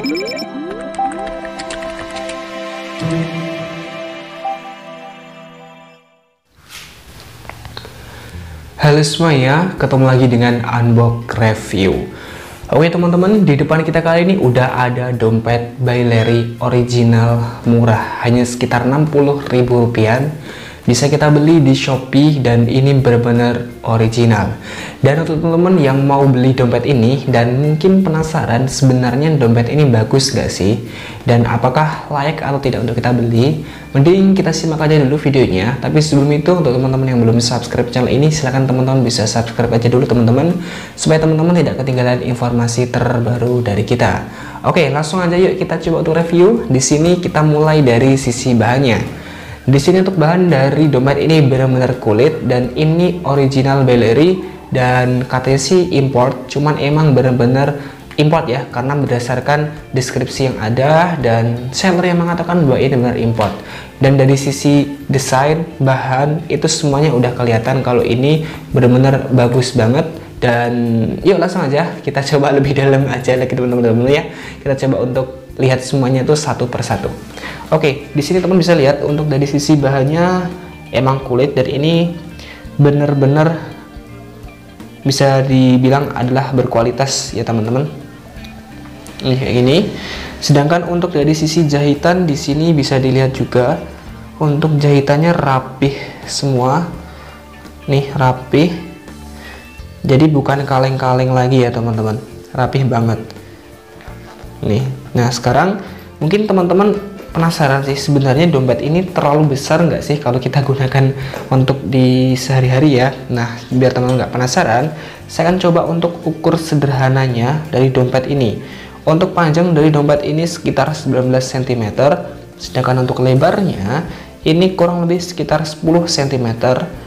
Halo semuanya, ketemu lagi dengan Unbox Review. Oke teman-teman, di depan kita kali ini udah ada dompet by Larry original murah. Hanya sekitar 60 ribu rupiah bisa kita beli di Shopee dan ini benar-benar original. Dan untuk teman-teman yang mau beli dompet ini dan mungkin penasaran sebenarnya dompet ini bagus gak sih dan apakah layak atau tidak untuk kita beli mending kita simak aja dulu videonya. Tapi sebelum itu untuk teman-teman yang belum subscribe channel ini silahkan teman-teman bisa subscribe aja dulu teman-teman supaya teman-teman tidak ketinggalan informasi terbaru dari kita. Oke langsung aja yuk kita coba untuk review. Di sini kita mulai dari sisi bahannya di sini untuk bahan dari dompet ini benar-benar kulit dan ini original Bellery dan katanya sih import, cuman emang benar-benar import ya karena berdasarkan deskripsi yang ada dan seller yang mengatakan bahwa ini benar import. Dan dari sisi desain bahan itu semuanya udah kelihatan kalau ini benar-benar bagus banget. Dan yuk langsung aja kita coba lebih dalam aja lagi teman-teman ya. Kita coba untuk lihat semuanya tuh satu persatu Oke, di sini teman bisa lihat untuk dari sisi bahannya emang kulit dan ini bener-bener bisa dibilang adalah berkualitas ya teman-teman. Ini kayak gini. Sedangkan untuk dari sisi jahitan di sini bisa dilihat juga untuk jahitannya rapih semua. Nih rapih. Jadi bukan kaleng-kaleng lagi ya teman-teman. Rapih banget. Nih. Nah, sekarang mungkin teman-teman penasaran sih sebenarnya dompet ini terlalu besar nggak sih kalau kita gunakan untuk di sehari-hari ya? Nah biar teman nggak penasaran saya akan coba untuk ukur sederhananya dari dompet ini. Untuk panjang dari dompet ini sekitar 19 cm sedangkan untuk lebarnya ini kurang lebih sekitar 10 cm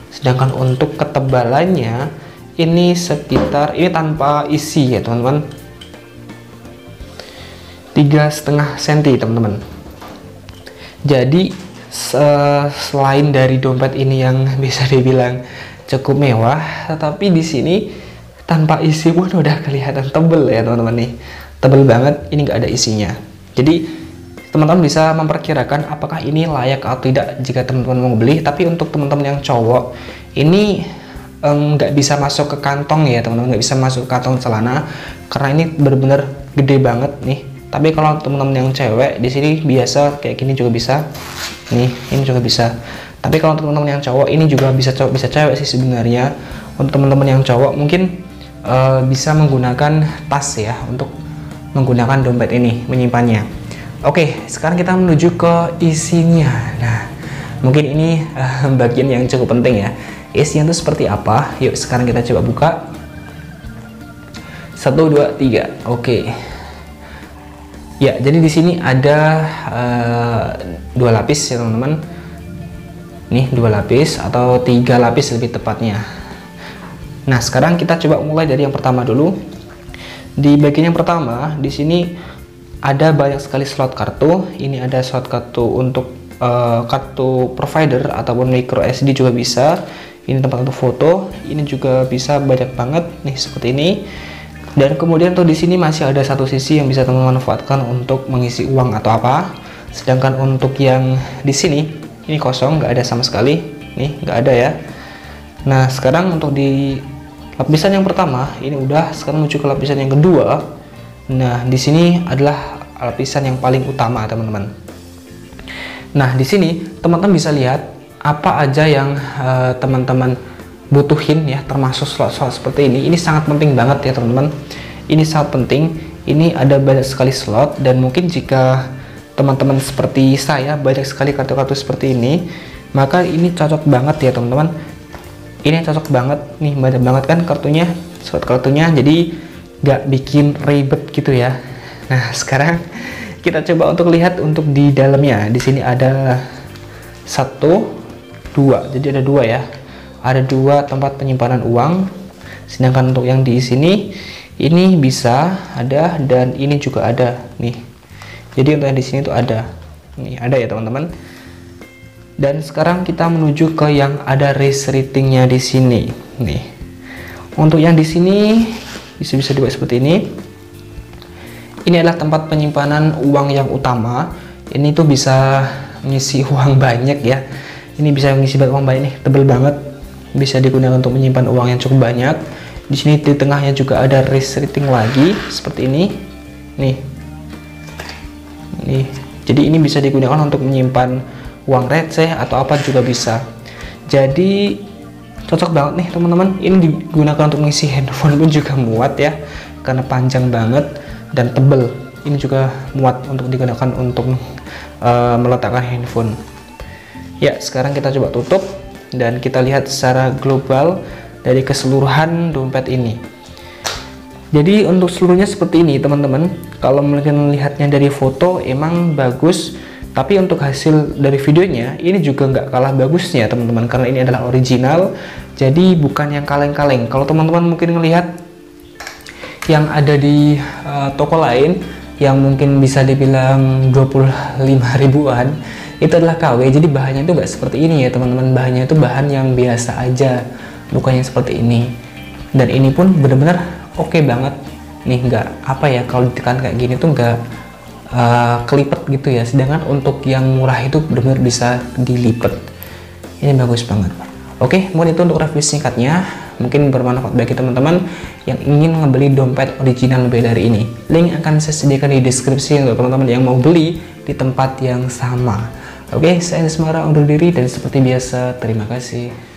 sedangkan untuk ketebalannya ini sekitar ini tanpa isi ya teman-teman tiga setengah senti teman-teman jadi selain dari dompet ini yang bisa dibilang cukup mewah, tetapi di sini tanpa isi pun udah kelihatan tebel ya teman-teman nih. Tebel banget, ini nggak ada isinya. Jadi teman-teman bisa memperkirakan apakah ini layak atau tidak jika teman-teman mau beli. Tapi untuk teman-teman yang cowok, ini nggak um, bisa masuk ke kantong ya teman-teman, nggak bisa masuk ke kantong celana karena ini benar-benar gede banget nih tapi kalau teman-teman yang cewek di sini biasa kayak gini juga bisa. Nih ini juga bisa. Tapi kalau teman-teman yang cowok ini juga bisa cowok bisa cewek sih sebenarnya. Untuk teman-teman yang cowok mungkin uh, bisa menggunakan tas ya untuk menggunakan dompet ini menyimpannya. Oke sekarang kita menuju ke isinya. Nah mungkin ini uh, bagian yang cukup penting ya. Isinya itu seperti apa? Yuk sekarang kita coba buka. Satu dua tiga. Oke Ya, jadi di sini ada uh, dua lapis ya teman-teman. Nih dua lapis atau tiga lapis lebih tepatnya. Nah, sekarang kita coba mulai dari yang pertama dulu. Di bagian yang pertama, di sini ada banyak sekali slot kartu. Ini ada slot kartu untuk uh, kartu provider ataupun micro SD juga bisa. Ini tempat untuk foto. Ini juga bisa banyak banget nih seperti ini dan kemudian tuh di sini masih ada satu sisi yang bisa teman manfaatkan untuk mengisi uang atau apa. Sedangkan untuk yang di sini ini kosong nggak ada sama sekali. Nih nggak ada ya. Nah sekarang untuk di lapisan yang pertama ini udah. Sekarang menuju ke lapisan yang kedua. Nah di sini adalah lapisan yang paling utama teman-teman. Nah di sini teman-teman bisa lihat apa aja yang uh, teman-teman butuhin ya termasuk slot-slot seperti ini. Ini sangat penting banget ya teman-teman. Ini sangat penting. Ini ada banyak sekali slot dan mungkin jika teman-teman seperti saya banyak sekali kartu-kartu seperti ini maka ini cocok banget ya teman-teman. Ini cocok banget nih banyak banget kan kartunya slot kartunya. Jadi nggak bikin ribet gitu ya. Nah sekarang kita coba untuk lihat untuk di dalamnya. Di sini ada satu dua. Jadi ada dua ya ada dua tempat penyimpanan uang. Sedangkan untuk yang di sini ini bisa ada dan ini juga ada. Nih. Jadi untuk yang di sini tuh ada. Nih ada ya teman-teman. Dan sekarang kita menuju ke yang ada resletingnya di sini. Nih. Untuk yang di sini bisa bisa dibuat seperti ini. Ini adalah tempat penyimpanan uang yang utama. Ini tuh bisa ngisi uang banyak ya. Ini bisa mengisi uang banyak. Nih tebel banget bisa digunakan untuk menyimpan uang yang cukup banyak. Di sini di tengahnya juga ada restricting lagi seperti ini. Nih. Nih. Jadi ini bisa digunakan untuk menyimpan uang receh atau apa juga bisa. Jadi cocok banget nih teman-teman. Ini digunakan untuk mengisi handphone pun juga muat ya karena panjang banget dan tebel. Ini juga muat untuk digunakan untuk uh, meletakkan handphone. Ya sekarang kita coba tutup dan kita lihat secara global dari keseluruhan dompet ini. Jadi untuk seluruhnya seperti ini teman-teman. Kalau mungkin melihatnya dari foto emang bagus. Tapi untuk hasil dari videonya ini juga nggak kalah bagusnya teman-teman. Karena ini adalah original jadi bukan yang kaleng-kaleng. Kalau teman-teman mungkin melihat yang ada di uh, toko lain yang mungkin bisa dibilang 25 ribuan itu adalah KW jadi bahannya itu nggak seperti ini ya teman-teman. Bahannya itu bahan yang biasa aja bukannya seperti ini. Dan ini pun benar-benar oke okay banget. Nih nggak apa ya kalau ditekan kayak gini tuh nggak uh, kelipet gitu ya. Sedangkan untuk yang murah itu benar-benar bisa dilipet. Ini bagus banget. Oke mohon itu untuk review singkatnya mungkin bermanfaat bagi teman-teman yang ingin membeli dompet original lebih dari ini. Link akan saya sediakan di deskripsi untuk teman-teman yang mau beli di tempat yang sama. Oke saya Semara undur diri dan seperti biasa terima kasih